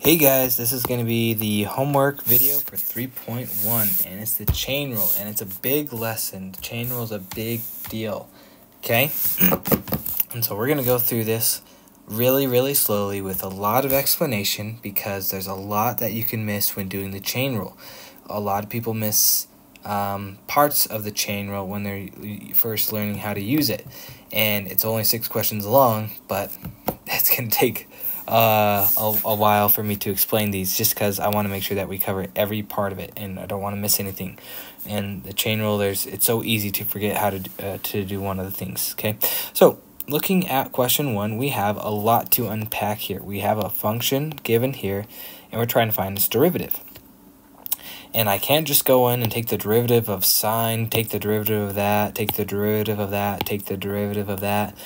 Hey guys, this is going to be the homework video for 3.1 and it's the chain rule and it's a big lesson. The chain rule is a big deal. Okay? and so we're going to go through this really, really slowly with a lot of explanation because there's a lot that you can miss when doing the chain rule. A lot of people miss um, parts of the chain rule when they're first learning how to use it. And it's only six questions long, but to take uh, a, a while for me to explain these just because I want to make sure that we cover every part of it and I don't want to miss anything. And the chain rule, there's it's so easy to forget how to, uh, to do one of the things, okay? So looking at question one, we have a lot to unpack here. We have a function given here and we're trying to find its derivative. And I can't just go in and take the derivative of sine, take the derivative of that, take the derivative of that, take the derivative of that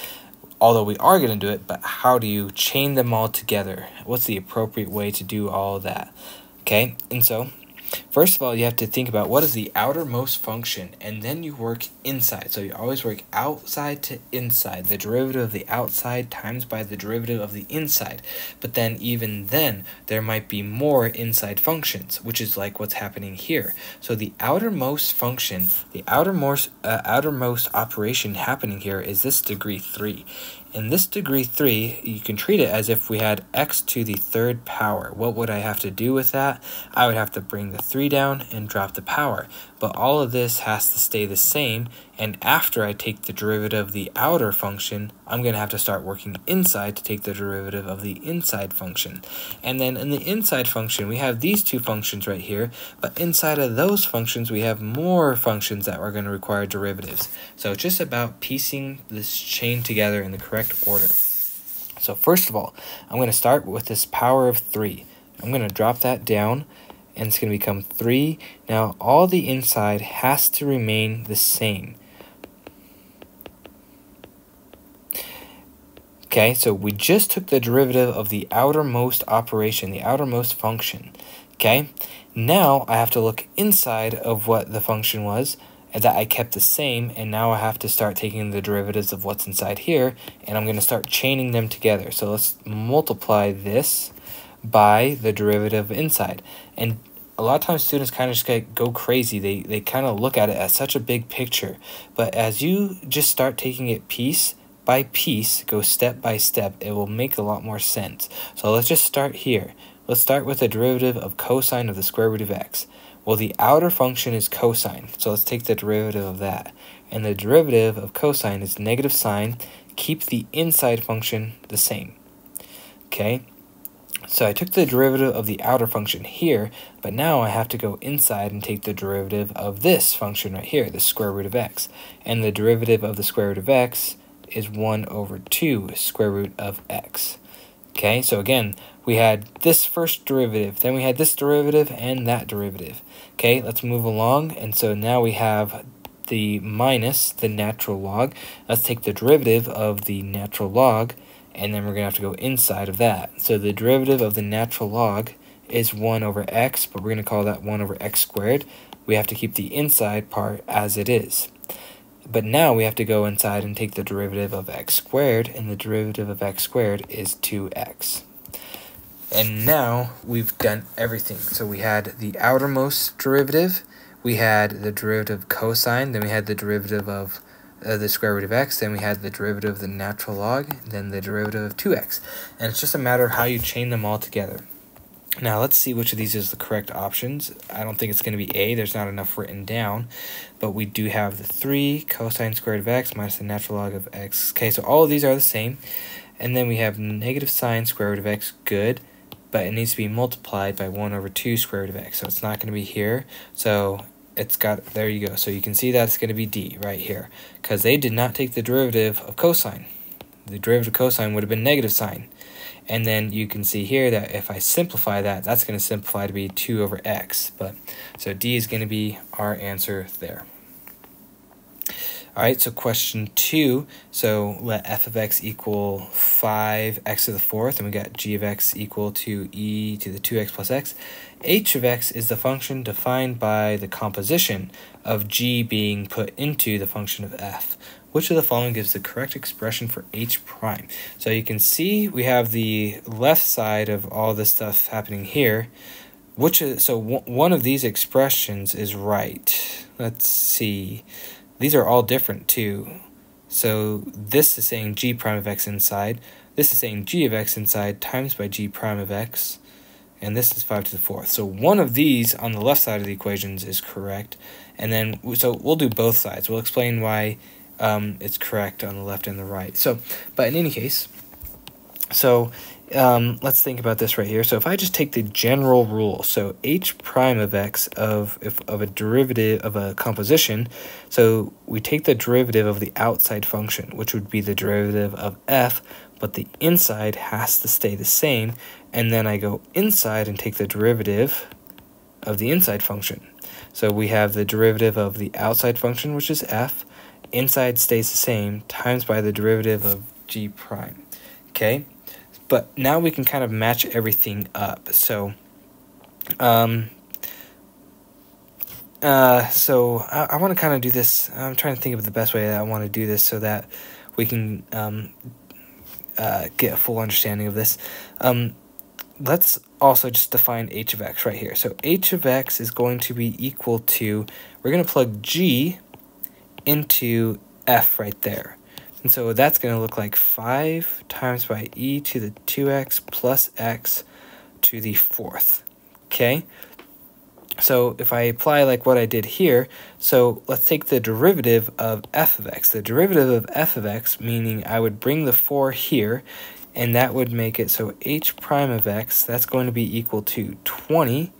although we are going to do it, but how do you chain them all together? What's the appropriate way to do all that? Okay, and so First of all, you have to think about what is the outermost function, and then you work inside. So you always work outside to inside, the derivative of the outside times by the derivative of the inside. But then, even then, there might be more inside functions, which is like what's happening here. So the outermost function, the outermost, uh, outermost operation happening here is this degree 3. In this degree 3, you can treat it as if we had x to the third power. What would I have to do with that? I would have to bring the 3 down and drop the power. But all of this has to stay the same, and after I take the derivative of the outer function, I'm going to have to start working inside to take the derivative of the inside function. And then in the inside function, we have these two functions right here, but inside of those functions, we have more functions that are going to require derivatives. So it's just about piecing this chain together in the correct order. So first of all, I'm going to start with this power of 3. I'm going to drop that down, and it's going to become 3. Now, all the inside has to remain the same. Okay, so we just took the derivative of the outermost operation, the outermost function. Okay, now I have to look inside of what the function was that I kept the same and now I have to start taking the derivatives of what's inside here and I'm going to start chaining them together. So let's multiply this by the derivative inside. And a lot of times students kind of just get, go crazy. They, they kind of look at it as such a big picture. But as you just start taking it piece by piece, go step by step, it will make a lot more sense. So let's just start here. Let's start with the derivative of cosine of the square root of x. Well, the outer function is cosine, so let's take the derivative of that. And the derivative of cosine is negative sine. Keep the inside function the same. Okay, so I took the derivative of the outer function here, but now I have to go inside and take the derivative of this function right here, the square root of x. And the derivative of the square root of x is 1 over 2 square root of x. Okay, so again, we had this first derivative, then we had this derivative and that derivative. Okay, let's move along. And so now we have the minus the natural log. Let's take the derivative of the natural log, and then we're going to have to go inside of that. So the derivative of the natural log is 1 over x, but we're going to call that 1 over x squared. We have to keep the inside part as it is. But now we have to go inside and take the derivative of x squared, and the derivative of x squared is 2x. And now we've done everything. So we had the outermost derivative, we had the derivative of cosine, then we had the derivative of uh, the square root of x, then we had the derivative of the natural log, then the derivative of 2x. And it's just a matter of how you chain them all together. Now let's see which of these is the correct options. I don't think it's going to be A, there's not enough written down, but we do have the 3 cosine squared of x minus the natural log of x. Okay, so all of these are the same. And then we have negative sine square root of x, good but it needs to be multiplied by 1 over 2 square root of x. So it's not going to be here. So it's got, there you go. So you can see that's going to be d right here. Because they did not take the derivative of cosine. The derivative of cosine would have been negative sine. And then you can see here that if I simplify that, that's going to simplify to be 2 over x. But So d is going to be our answer there. All right, so question two. So let f of x equal 5x to the fourth, and we got g of x equal to e to the 2x plus x. h of x is the function defined by the composition of g being put into the function of f. which of the following gives the correct expression for h prime? So you can see we have the left side of all this stuff happening here. Which is, so one of these expressions is right. Let's see. These are all different too. So this is saying g prime of x inside. This is saying g of x inside times by g prime of x. And this is 5 to the fourth. So one of these on the left side of the equations is correct. And then, so we'll do both sides. We'll explain why um, it's correct on the left and the right. So, but in any case, so um, let's think about this right here. So if I just take the general rule, so h prime of x of if of a derivative of a composition, so we take the derivative of the outside function, which would be the derivative of f, but the inside has to stay the same, and then I go inside and take the derivative of the inside function. So we have the derivative of the outside function, which is f, inside stays the same, times by the derivative of g prime. Okay? But now we can kind of match everything up. So, um, uh, so I, I want to kind of do this. I'm trying to think of the best way that I want to do this so that we can um, uh, get a full understanding of this. Um, let's also just define h of x right here. So h of x is going to be equal to, we're going to plug g into f right there. And so that's going to look like 5 times by e to the 2x plus x to the fourth. Okay? So if I apply like what I did here, so let's take the derivative of f of x. The derivative of f of x, meaning I would bring the 4 here, and that would make it so h prime of x, that's going to be equal to 20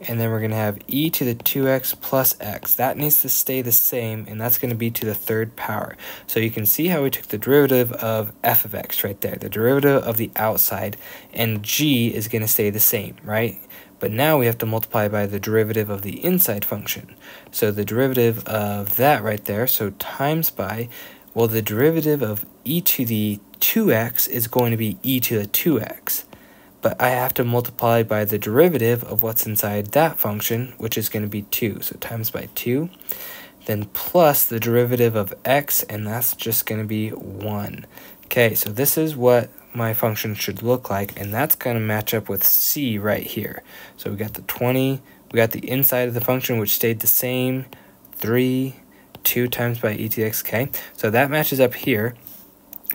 and then we're going to have e to the 2x plus x. That needs to stay the same, and that's going to be to the third power. So you can see how we took the derivative of f of x right there, the derivative of the outside, and g is going to stay the same, right? But now we have to multiply by the derivative of the inside function. So the derivative of that right there, so times by, well, the derivative of e to the 2x is going to be e to the 2x but I have to multiply by the derivative of what's inside that function, which is going to be 2. So times by 2, then plus the derivative of x, and that's just going to be 1. Okay, so this is what my function should look like, and that's going to match up with c right here. So we got the 20, we got the inside of the function, which stayed the same, 3, 2 times by e to the x, okay? So that matches up here.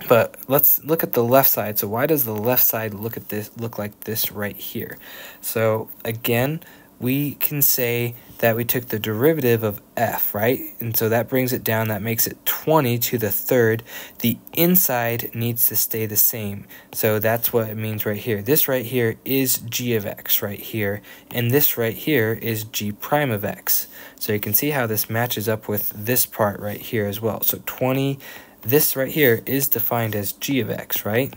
But let's look at the left side. So why does the left side look at this look like this right here? So again, we can say that we took the derivative of f, right? And so that brings it down, that makes it 20 to the third. The inside needs to stay the same. So that's what it means right here. This right here is g of x right here, and this right here is g prime of x. So you can see how this matches up with this part right here as well. So 20 this right here is defined as g of x, right?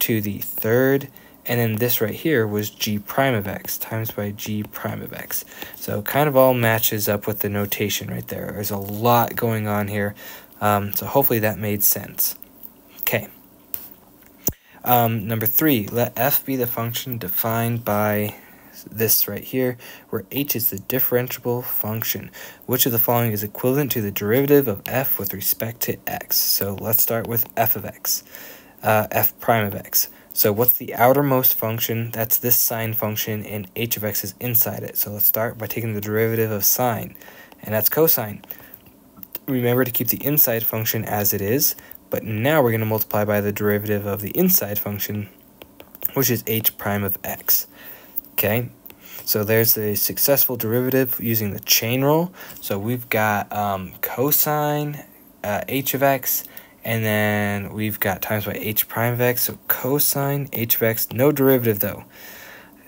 To the third, and then this right here was g prime of x times by g prime of x. So kind of all matches up with the notation right there. There's a lot going on here, um, so hopefully that made sense. Okay. Um, number three, let f be the function defined by this right here, where h is the differentiable function. Which of the following is equivalent to the derivative of f with respect to x? So let's start with f of x, uh, f prime of x. So what's the outermost function? That's this sine function, and h of x is inside it. So let's start by taking the derivative of sine, and that's cosine. Remember to keep the inside function as it is, but now we're going to multiply by the derivative of the inside function, which is h prime of x. Okay, so there's the successful derivative using the chain rule. So we've got um, cosine uh, h of x, and then we've got times by h prime of x. So cosine h of x, no derivative though.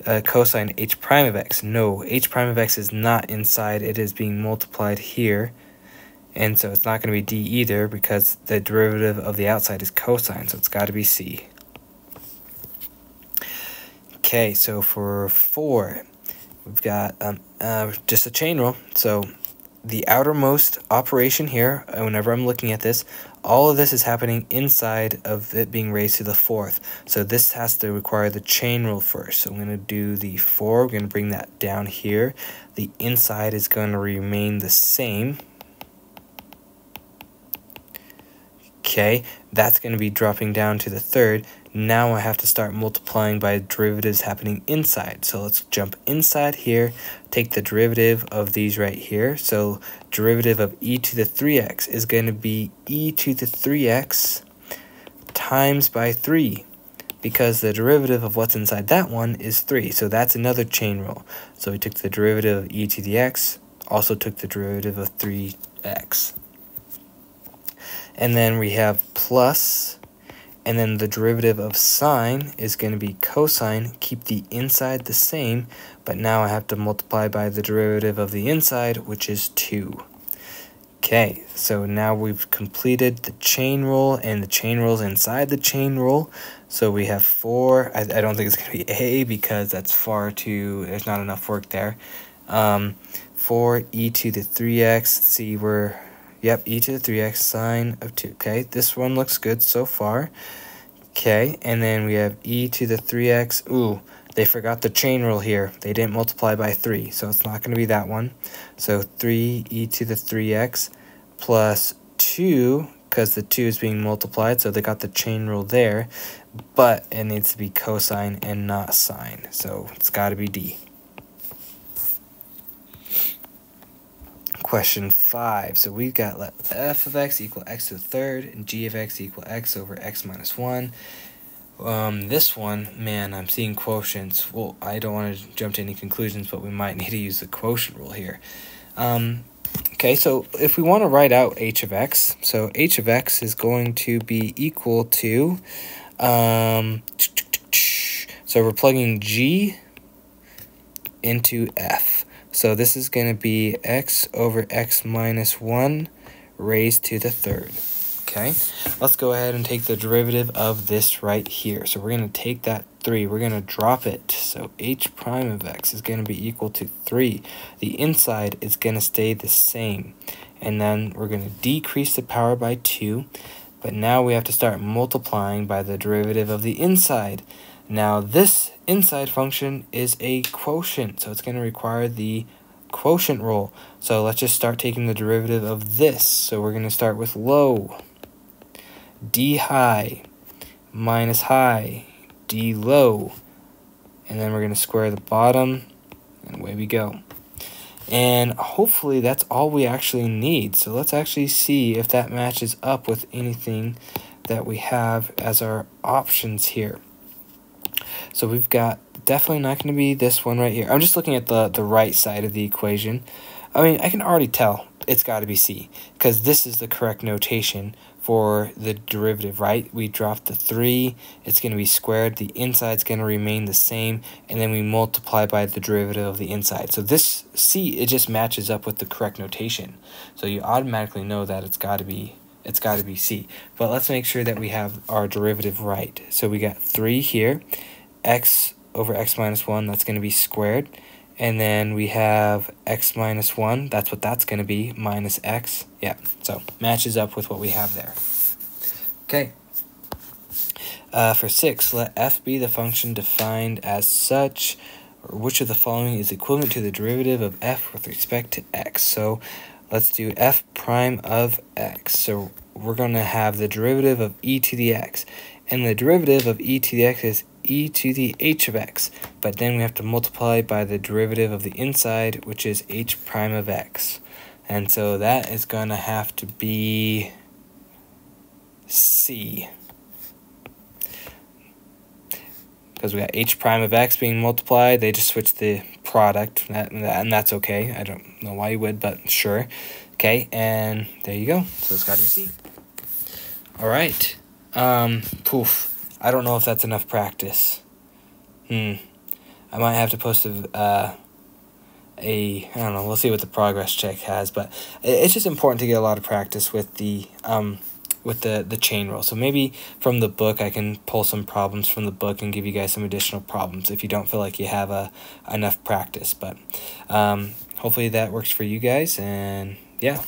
Uh, cosine h prime of x, no, h prime of x is not inside, it is being multiplied here. And so it's not going to be d either because the derivative of the outside is cosine, so it's got to be c. Okay, so for four, we've got um, uh, just a chain rule. So the outermost operation here, uh, whenever I'm looking at this, all of this is happening inside of it being raised to the fourth. So this has to require the chain rule first. So I'm going to do the 4. We're going to bring that down here. The inside is going to remain the same. Okay, that's going to be dropping down to the third. Now I have to start multiplying by derivatives happening inside. So let's jump inside here, take the derivative of these right here. So derivative of e to the 3x is going to be e to the 3x times by 3 because the derivative of what's inside that one is 3. So that's another chain rule. So we took the derivative of e to the x, also took the derivative of 3x. And then we have plus, and then the derivative of sine is going to be cosine. Keep the inside the same, but now I have to multiply by the derivative of the inside, which is 2. Okay, so now we've completed the chain rule and the chain rules inside the chain rule. So we have 4. I, I don't think it's going to be A because that's far too, there's not enough work there. Um, 4 e to the 3x. Let's see, we're Yep, e to the 3x sine of 2. Okay, this one looks good so far. Okay, and then we have e to the 3x. Ooh, they forgot the chain rule here. They didn't multiply by 3, so it's not going to be that one. So 3 e to the 3x plus 2, because the 2 is being multiplied, so they got the chain rule there. But it needs to be cosine and not sine, so it's got to be d. question 5. So we've got let f of x equal x to the third and g of x equal x over x minus 1. Um, this one, man, I'm seeing quotients. Well, I don't want to jump to any conclusions, but we might need to use the quotient rule here. Um, okay, so if we want to write out h of x, so h of x is going to be equal to, um, so we're plugging g into f. So this is going to be x over x minus 1 raised to the third. Okay, let's go ahead and take the derivative of this right here. So we're going to take that 3, we're going to drop it. So h prime of x is going to be equal to 3. The inside is going to stay the same. And then we're going to decrease the power by 2. But now we have to start multiplying by the derivative of the inside. Now this inside function is a quotient, so it's going to require the quotient rule. So let's just start taking the derivative of this. So we're going to start with low, d high, minus high, d low, and then we're going to square the bottom, and away we go. And hopefully that's all we actually need. So let's actually see if that matches up with anything that we have as our options here. So we've got definitely not going to be this one right here. I'm just looking at the, the right side of the equation. I mean, I can already tell it's got to be C because this is the correct notation for the derivative, right? We drop the 3, it's going to be squared, the inside's going to remain the same, and then we multiply by the derivative of the inside. So this C, it just matches up with the correct notation. So you automatically know that it's got to be it's got to be C. But let's make sure that we have our derivative right. So we got 3 here, x over x minus 1, that's going to be squared. And then we have x minus 1, that's what that's going to be, minus x. Yeah, so matches up with what we have there. Okay. Uh, for 6, let f be the function defined as such, which of the following is equivalent to the derivative of f with respect to x. So let's do f prime of x. So we're going to have the derivative of e to the x. And the derivative of e to the x is e to the h of x, but then we have to multiply by the derivative of the inside, which is h prime of x. And so that is going to have to be c. Because we got h prime of x being multiplied, they just switched the product, and that's okay. I don't know why you would, but sure. Okay, and there you go. So it's got to be c. All right. Um, poof. I don't know if that's enough practice. Hmm. I might have to post a, uh, a I don't know. We'll see what the progress check has, but it's just important to get a lot of practice with the um with the the chain rule. So maybe from the book I can pull some problems from the book and give you guys some additional problems if you don't feel like you have a enough practice. But um, hopefully that works for you guys, and yeah.